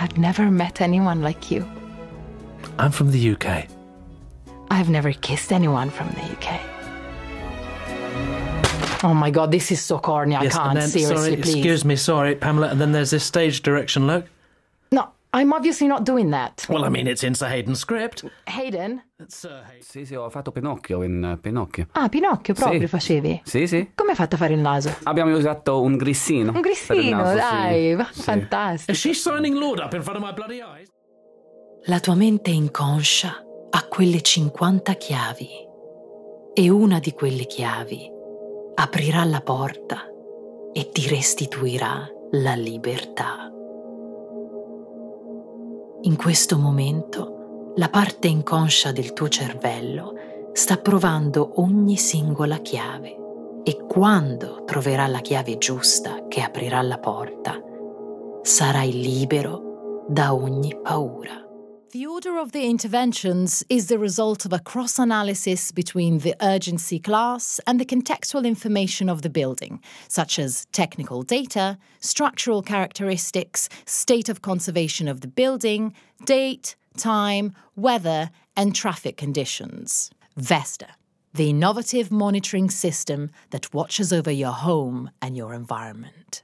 I've never met anyone like you. I'm from the UK. I've never kissed anyone from the UK. Oh my god, this is so corny. I yes, can't. and then, Seriously, sorry, please. excuse me, sorry, Pamela. And then there's this stage direction look. I'm obviously not doing that. Well, I mean, it's in Sir Hayden's script. Hayden? Sir Hayden. Sì, sì, ho fatto Pinocchio in eh, Pinocchio. Ah, Pinocchio proprio Sì. facevi. Sì, sì. Come hai fatto a fare il naso? Abbiamo usato un grissino. Un grissino, naso, dai, Sì. fantastico. Is she signing Lord up in front of my bloody eyes? La tua mente inconscia ha quelle 50 chiavi e una di quelle chiavi aprirà la porta e ti restituirà la libertà. In questo momento la parte inconscia del tuo cervello sta provando ogni singola chiave e quando troverà la chiave giusta che aprirà la porta, sarai libero da ogni paura. The order of the interventions is the result of a cross analysis between the urgency class and the contextual information of the building, such as technical data, structural characteristics, state of conservation of the building, date, time, weather, and traffic conditions. Vesta, the innovative monitoring system that watches over your home and your environment.